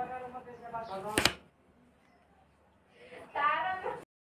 Pagaram uma vez que.